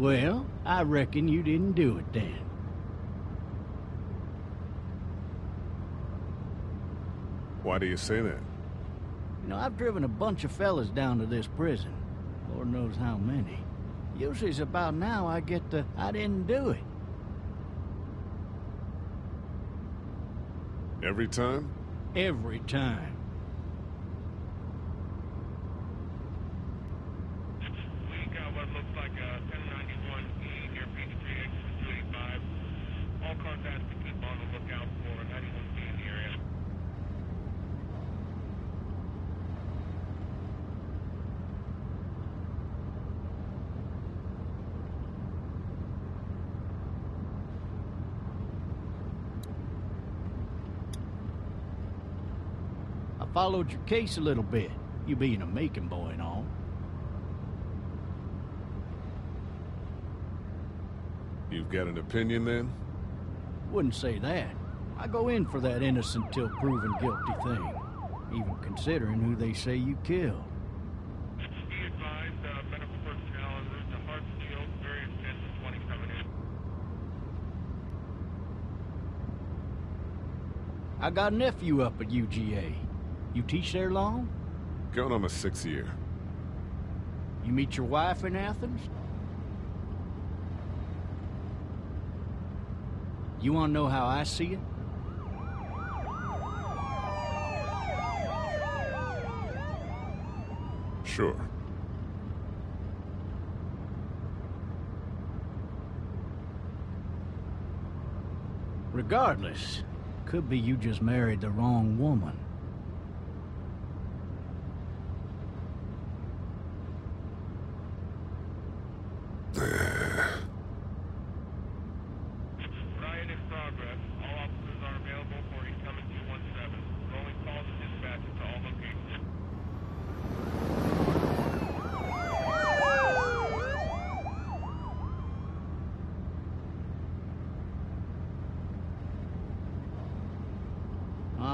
Well, I reckon you didn't do it then. Why do you say that? You know, I've driven a bunch of fellas down to this prison. Lord knows how many. Usually it's about now I get the, I didn't do it. Every time? Every time. We got what looks like a 1091E near Peachtree, exit 285. All cars asked to keep on the lookout for 91B in the area. I followed your case a little bit, you being a Macon boy and all. You've got an opinion then? Wouldn't say that. I go in for that innocent till proven guilty thing, even considering who they say you killed. Be advised, uh, medical personnel en route to Hartsfield, various 10 to 20 coming in. I got a nephew up at UGA. You teach there long? Going on my sixth year. You meet your wife in Athens? You want to know how I see it? Sure. Regardless, could be you just married the wrong woman. Riot in progress. All officers are available for incoming 217. Rolling calls and dispatches to all locations.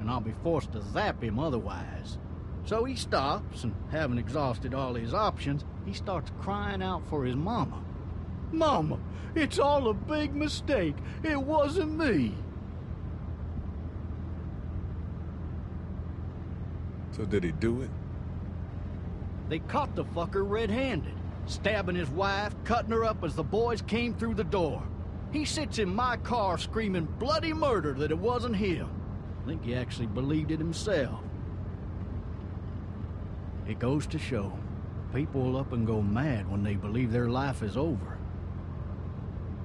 and I'll be forced to zap him otherwise. So he stops, and having exhausted all his options, he starts crying out for his mama. Mama, it's all a big mistake. It wasn't me. So did he do it? They caught the fucker red-handed, stabbing his wife, cutting her up as the boys came through the door. He sits in my car screaming bloody murder that it wasn't him. I think he actually believed it himself. It goes to show, people will up and go mad when they believe their life is over.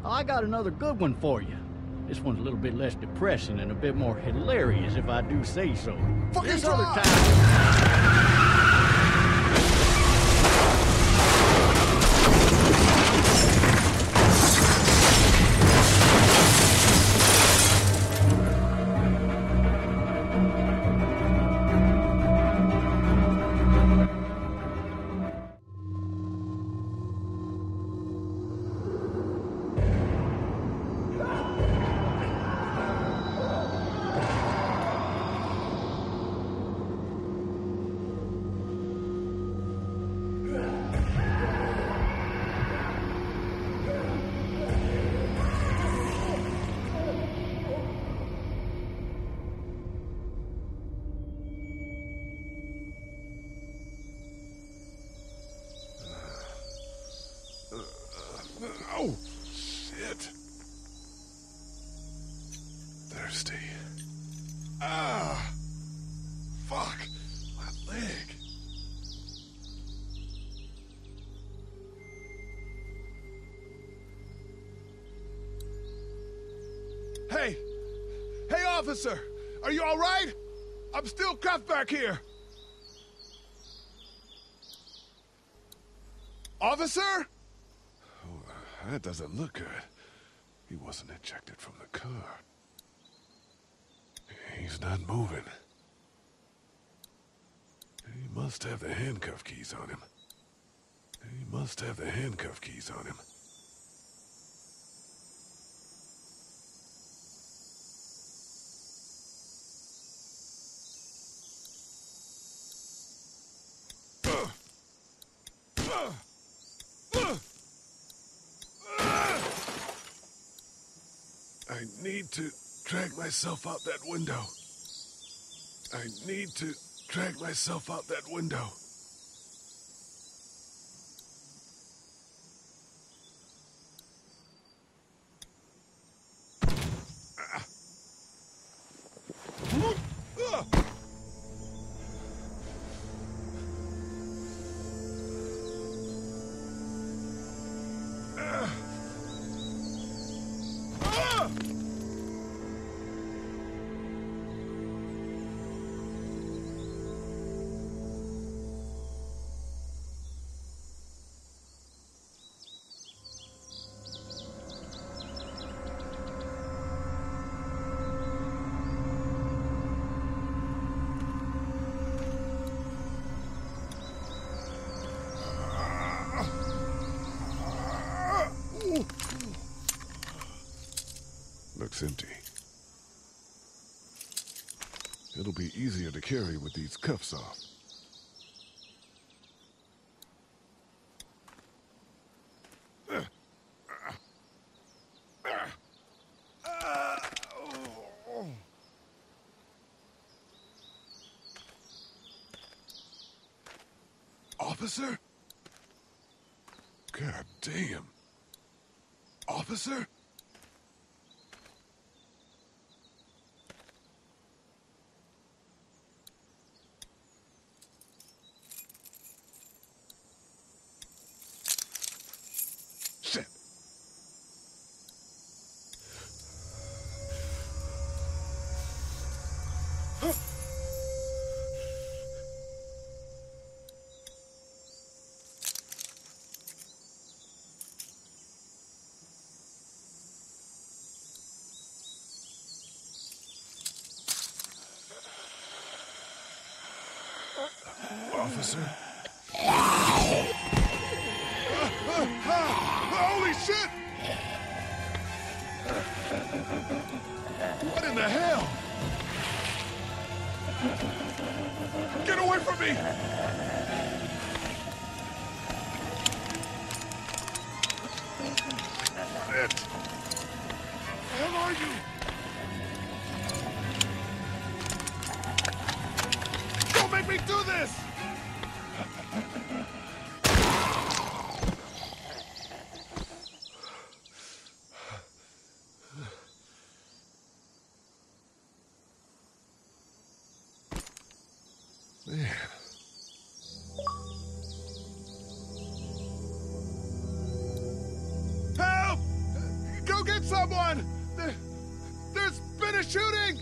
Oh, I got another good one for you. This one's a little bit less depressing and a bit more hilarious, if I do say so. Fucking this other time. Officer! Are you all right? I'm still cuffed back here. Officer? Oh, that doesn't look good. He wasn't ejected from the car. He's not moving. He must have the handcuff keys on him. He must have the handcuff keys on him. I need to drag myself out that window. I need to drag myself out that window. Empty. It'll be easier to carry with these cuffs off. Officer? God damn. Officer? Shit. Officer? Holy shit! What in the hell? Get away from me! Shit! Where are you? Don't make me do this! Someone! There, there's been a shooting!